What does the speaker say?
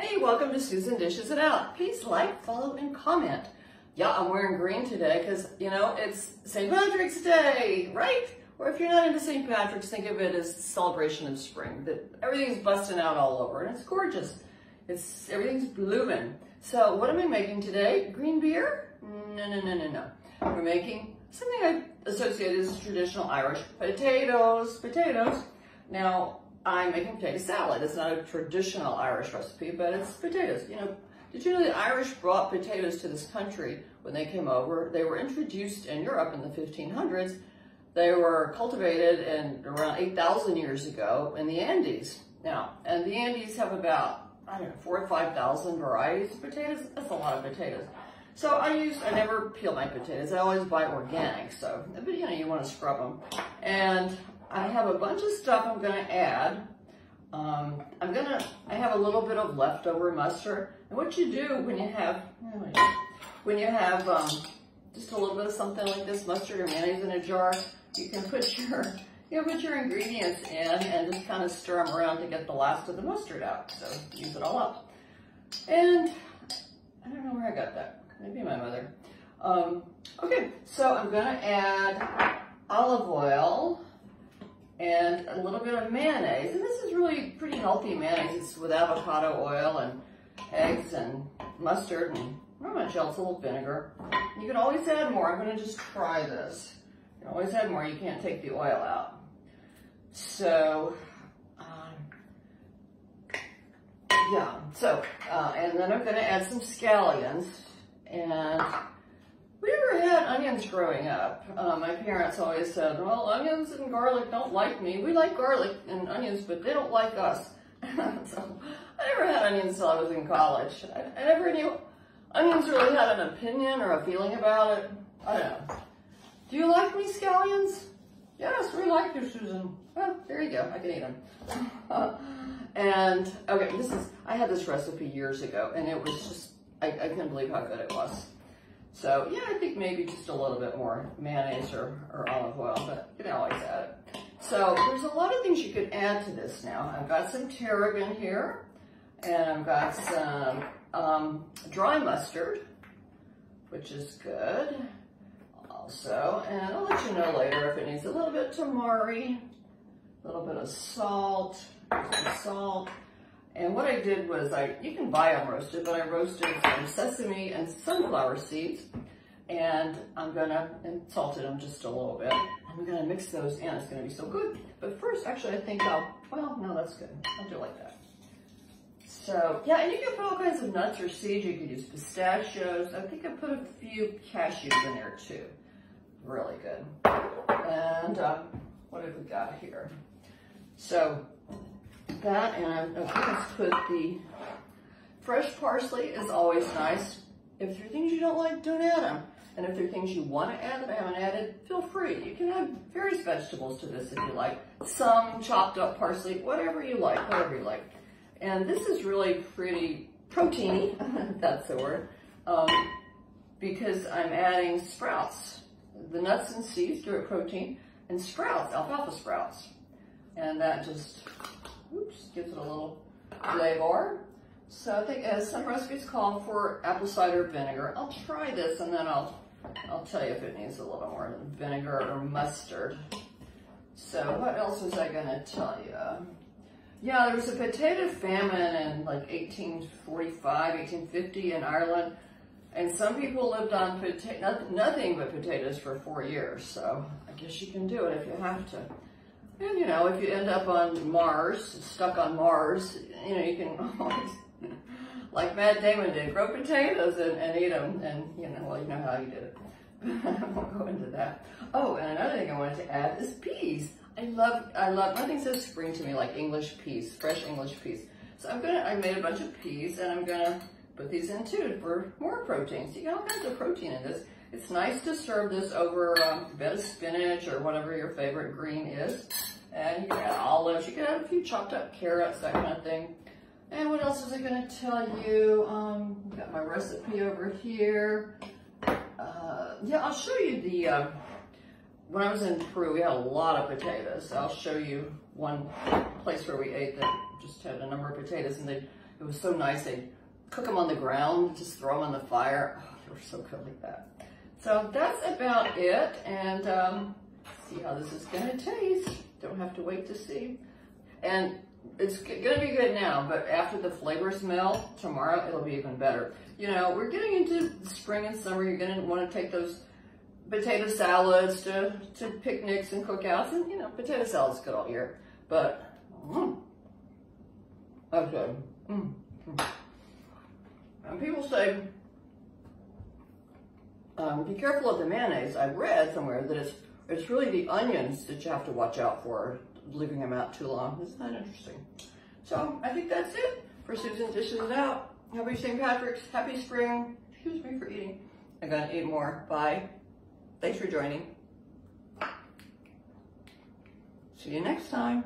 Hey, welcome to Susan Dishes It Out. Please like, follow, and comment. Yeah, I'm wearing green today because, you know, it's St. Patrick's Day, right? Or if you're not into St. Patrick's, think of it as celebration of spring. That everything's busting out all over and it's gorgeous. It's everything's blooming. So what am I making today? Green beer? No, no, no, no, no. We're making something I associate as traditional Irish potatoes. Potatoes. Now, I'm making potato salad. It's not a traditional Irish recipe, but it's potatoes. You know, did you know the Irish brought potatoes to this country when they came over? They were introduced in Europe in the 1500s. They were cultivated in around 8,000 years ago in the Andes. Now, and the Andes have about, I don't know, four or 5,000 varieties of potatoes. That's a lot of potatoes. So I use, I never peel my potatoes. I always buy organic. So, but you know, you want to scrub them. And I have a bunch of stuff I'm to add. Um, I'm to, I have a little bit of leftover mustard. And what you do when you have, when you have um, just a little bit of something like this, mustard or mayonnaise in a jar, you can put your, you know, put your ingredients in and just kind of stir them around to get the last of the mustard out. So use it all up. And I don't know where I got that. Maybe my mother. Um, okay, so I'm to add olive oil and a little bit of mayonnaise. And this is really pretty healthy mayonnaise. It's with avocado oil and eggs and mustard and not much else, a little vinegar. You can always add more. I'm going to just try this. You can always add more. You can't take the oil out. So, um, yeah. So, uh, and then I'm going to add some scallions. And we never had onions growing up. Uh, my parents always said, well, onions and garlic don't like me. We like garlic and onions, but they don't like us. so I never had onions until I was in college. I, I never knew onions really had an opinion or a feeling about it. I don't know. Do you like me, scallions? Yes, we like you, Susan. Well, there you go. I can eat them. and, okay, this is, I had this recipe years ago, and it was just, I, I couldn't believe how good it was. So yeah, I think maybe just a little bit more mayonnaise or, or olive oil, but you can always add it. So there's a lot of things you could add to this now. I've got some tarragon here, and I've got some um, dry mustard, which is good also. And I'll let you know later if it needs a little bit of tamari, a little bit of salt, salt. And what I did was I, you can buy them roasted, but I roasted some sesame and sunflower seeds. And I'm gonna, and salted them just a little bit. I'm gonna mix those in, it's gonna be so good. But first, actually, I think I'll, well, no, that's good. I'll do it like that. So, yeah, and you can put all kinds of nuts or seeds. You could use pistachios. I think I put a few cashews in there too. Really good. And uh, what have we got here? So, that and I'm put the fresh parsley is always nice. If there are things you don't like, don't add them. And if there are things you want to add that I haven't added, feel free. You can add various vegetables to this if you like. Some chopped up parsley, whatever you like, whatever you like. And this is really pretty proteiny, that's the word, um, because I'm adding sprouts. The nuts and seeds do it protein, and sprouts, alfalfa sprouts. And that just a little flavor. So I think as some recipes call for apple cider vinegar. I'll try this and then I'll I'll tell you if it needs a little more vinegar or mustard. So what else was I gonna tell you? Yeah, there was a potato famine in like 1845, 1850 in Ireland. And some people lived on nothing but potatoes for four years. So I guess you can do it if you have to. And you know, if you end up on Mars, stuck on Mars, you know, you can always, like Matt Damon did, grow potatoes and, and eat them. And you know, well, you know how he did it. I won't go into that. Oh, and another thing I wanted to add is peas. I love, I love, nothing says spring to me like English peas, fresh English peas. So I'm gonna, I made a bunch of peas and I'm gonna put these in too for more protein. So you got all kinds of protein in this. It's nice to serve this over um, a bed of spinach or whatever your favorite green is. And you can add olives, you can add a few chopped up carrots, that kind of thing. And what else was I gonna tell you? Um, got my recipe over here. Uh, yeah, I'll show you the, uh, when I was in Peru, we had a lot of potatoes. So I'll show you one place where we ate that just had a number of potatoes and they it was so nice. They cook them on the ground, just throw them on the fire. Oh, they were so good like that. So that's about it. And um, see how this is gonna taste. Don't have to wait to see. And it's gonna be good now, but after the flavors melt tomorrow, it'll be even better. You know, we're getting into spring and summer. You're gonna wanna take those potato salads to, to picnics and cookouts. And, you know, potato salad's good all year. But, mm, good. Mm, mm. And people say, um, be careful of the mayonnaise. I read somewhere that it's it's really the onions that you have to watch out for, leaving them out too long. Isn't that interesting? So I think that's it for Susan Dishes It Out. Happy St. Patrick's, happy spring. Excuse me for eating. I gotta eat more. Bye. Thanks for joining. See you next time.